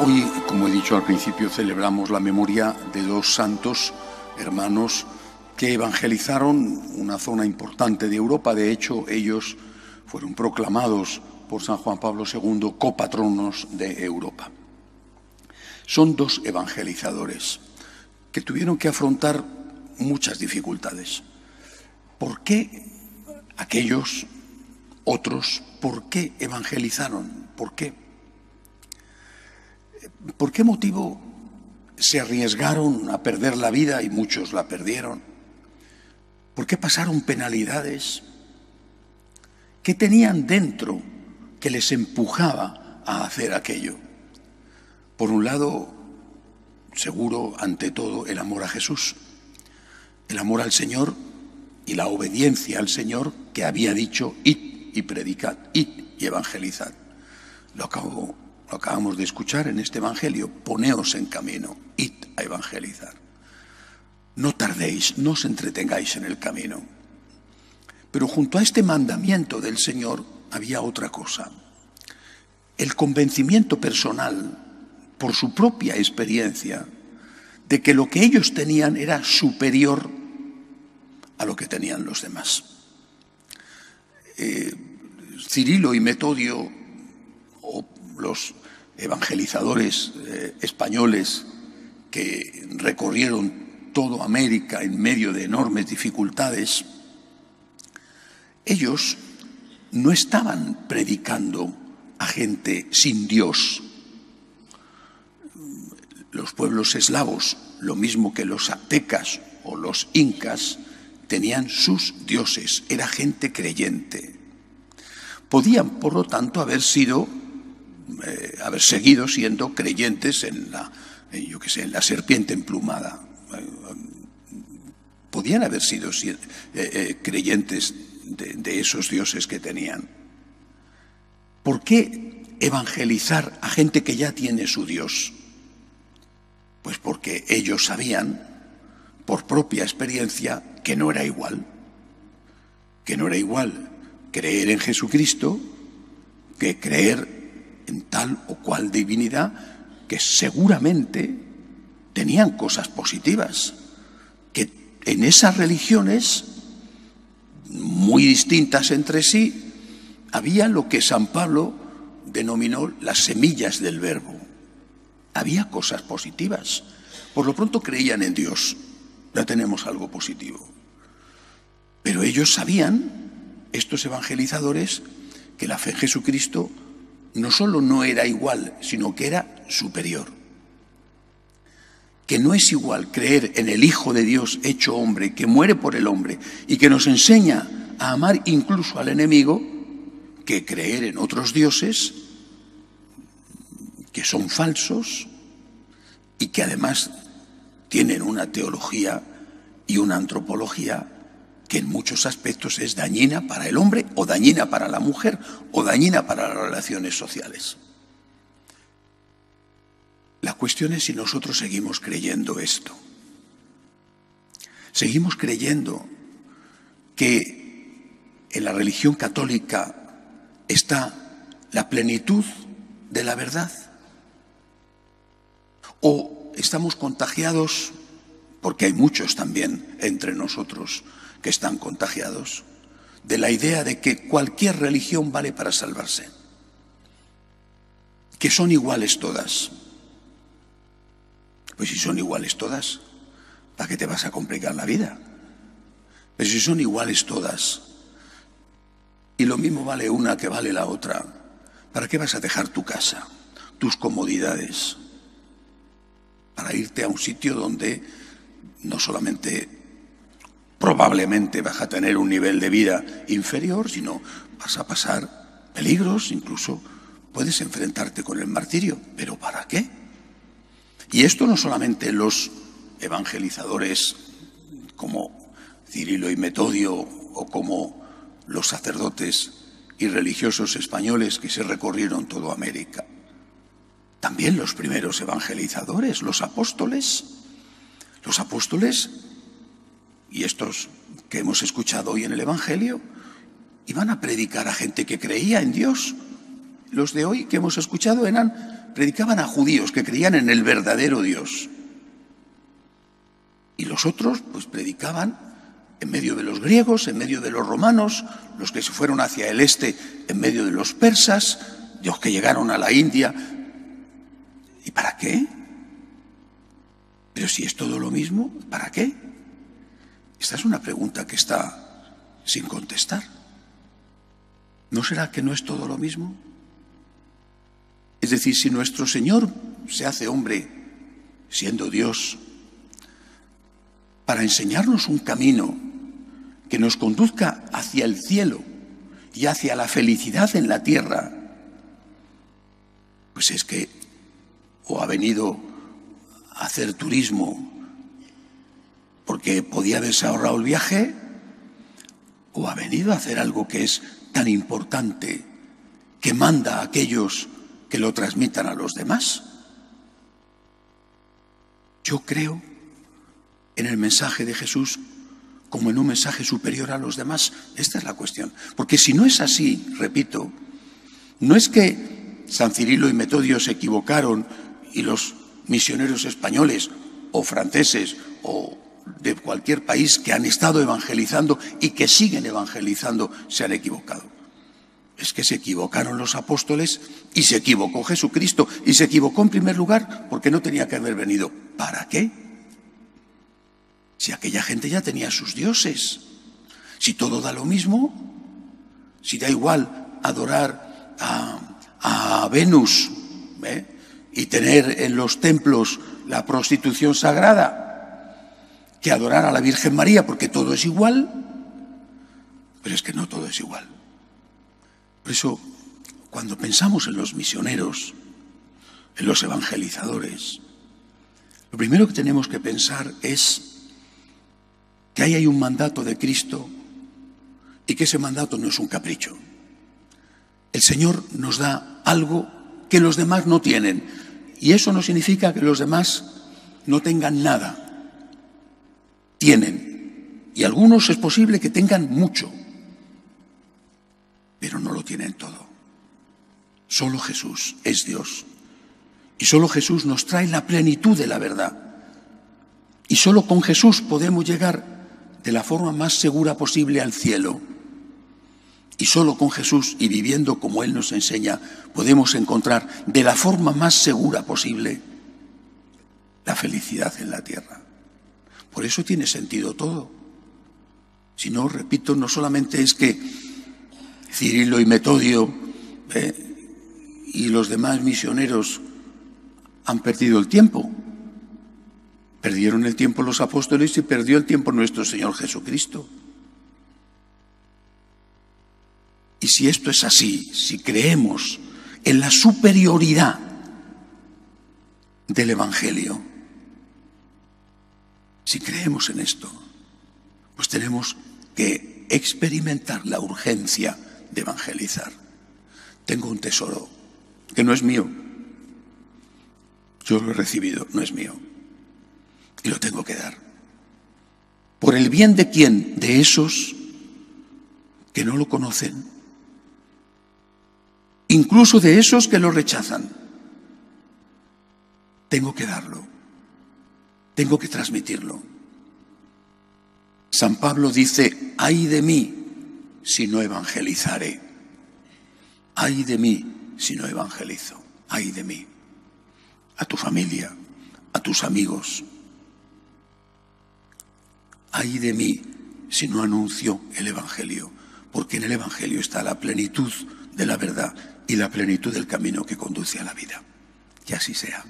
Hoy, como he dicho al principio, celebramos la memoria de dos santos hermanos que evangelizaron una zona importante de Europa. De hecho, ellos fueron proclamados por San Juan Pablo II copatronos de Europa. Son dos evangelizadores que tuvieron que afrontar muchas dificultades. ¿Por qué aquellos otros, por qué evangelizaron? ¿Por qué? ¿Por qué motivo se arriesgaron a perder la vida y muchos la perdieron? ¿Por qué pasaron penalidades? ¿Qué tenían dentro que les empujaba a hacer aquello? Por un lado, seguro, ante todo, el amor a Jesús, el amor al Señor y la obediencia al Señor que había dicho, id y predicad, id y evangelizad. Lo acabo lo acabamos de escuchar en este Evangelio, poneos en camino, id a evangelizar. No tardéis, no os entretengáis en el camino. Pero junto a este mandamiento del Señor había otra cosa. El convencimiento personal, por su propia experiencia, de que lo que ellos tenían era superior a lo que tenían los demás. Eh, Cirilo y Metodio, los evangelizadores eh, españoles que recorrieron toda América en medio de enormes dificultades, ellos no estaban predicando a gente sin Dios. Los pueblos eslavos, lo mismo que los aztecas o los incas, tenían sus dioses, era gente creyente. Podían, por lo tanto, haber sido eh, haber seguido siendo creyentes en la, yo que sé, en la serpiente emplumada. Eh, podían haber sido eh, creyentes de, de esos dioses que tenían. ¿Por qué evangelizar a gente que ya tiene su Dios? Pues porque ellos sabían, por propia experiencia, que no era igual. Que no era igual creer en Jesucristo que creer en tal o cual divinidad que seguramente tenían cosas positivas, que en esas religiones muy distintas entre sí había lo que San Pablo denominó las semillas del verbo. Había cosas positivas. Por lo pronto creían en Dios. Ya tenemos algo positivo. Pero ellos sabían, estos evangelizadores, que la fe en Jesucristo no solo no era igual, sino que era superior. Que no es igual creer en el Hijo de Dios hecho hombre, que muere por el hombre y que nos enseña a amar incluso al enemigo, que creer en otros dioses que son falsos y que además tienen una teología y una antropología que en muchos aspectos es dañina para el hombre o dañina para la mujer o dañina para las relaciones sociales. La cuestión es si nosotros seguimos creyendo esto. Seguimos creyendo que en la religión católica está la plenitud de la verdad. O estamos contagiados, porque hay muchos también entre nosotros, que están contagiados de la idea de que cualquier religión vale para salvarse, que son iguales todas. Pues si son iguales todas, ¿para qué te vas a complicar la vida? Pero si son iguales todas, y lo mismo vale una que vale la otra, ¿para qué vas a dejar tu casa, tus comodidades, para irte a un sitio donde no solamente probablemente vas a tener un nivel de vida inferior, sino vas a pasar peligros, incluso puedes enfrentarte con el martirio. ¿Pero para qué? Y esto no solamente los evangelizadores como Cirilo y Metodio o como los sacerdotes y religiosos españoles que se recorrieron toda América. También los primeros evangelizadores, los apóstoles. Los apóstoles y estos que hemos escuchado hoy en el Evangelio iban a predicar a gente que creía en Dios. Los de hoy que hemos escuchado eran predicaban a judíos que creían en el verdadero Dios. Y los otros, pues predicaban en medio de los griegos, en medio de los romanos, los que se fueron hacia el este, en medio de los persas, los que llegaron a la India. ¿Y para qué? Pero si es todo lo mismo, ¿para qué? Esta es una pregunta que está sin contestar. ¿No será que no es todo lo mismo? Es decir, si nuestro Señor se hace hombre siendo Dios para enseñarnos un camino que nos conduzca hacia el cielo y hacia la felicidad en la tierra, pues es que o ha venido a hacer turismo porque podía haberse ahorrado el viaje, o ha venido a hacer algo que es tan importante, que manda a aquellos que lo transmitan a los demás. Yo creo en el mensaje de Jesús como en un mensaje superior a los demás? Esta es la cuestión. Porque si no es así, repito, no es que San Cirilo y Metodio se equivocaron y los misioneros españoles o franceses o de cualquier país que han estado evangelizando y que siguen evangelizando se han equivocado. Es que se equivocaron los apóstoles y se equivocó Jesucristo y se equivocó en primer lugar porque no tenía que haber venido. ¿Para qué? Si aquella gente ya tenía sus dioses, si todo da lo mismo, si da igual adorar a, Venus ¿eh? y tener en los templos la prostitución sagrada, que adorar a la Virgen María, porque todo es igual, pero es que no todo es igual. Por eso, cuando pensamos en los misioneros, en los evangelizadores, lo primero que tenemos que pensar es que ahí hay un mandato de Cristo y que ese mandato no es un capricho. El Señor nos da algo que los demás no tienen y eso no significa que los demás no tengan nada. Tienen y algunos es posible que tengan mucho, pero no lo tienen todo. Solo Jesús es Dios y solo Jesús nos trae la plenitud de la verdad. Y solo con Jesús podemos llegar de la forma más segura posible al cielo. Y solo con Jesús y viviendo como Él nos enseña, podemos encontrar de la forma más segura posible la felicidad en la tierra. Por eso tiene sentido todo. Si no, repito, no solamente es que Cirilo y Metodio eh, y los demás misioneros han perdido el tiempo, Perdieron el tiempo los apóstoles y perdió el tiempo nuestro Señor Jesucristo. Y si esto es así, si creemos en la superioridad del Evangelio, si creemos en esto, pues tenemos que experimentar la urgencia de evangelizar. Tengo un tesoro que no es mío. Yo lo he recibido, no es mío y lo tengo que dar. ¿Por el bien de quién? De esos que no lo conocen. Incluso de esos que lo rechazan. Tengo que darlo. Tengo que transmitirlo. San Pablo dice, ay de mí si no evangelizaré. Ay de mí si no evangelizo. Ay de mí. A tu familia, a tus amigos, ay de mí si no anuncio el Evangelio, porque en el Evangelio está la plenitud de la verdad y la plenitud del camino que conduce a la vida. Que así sea.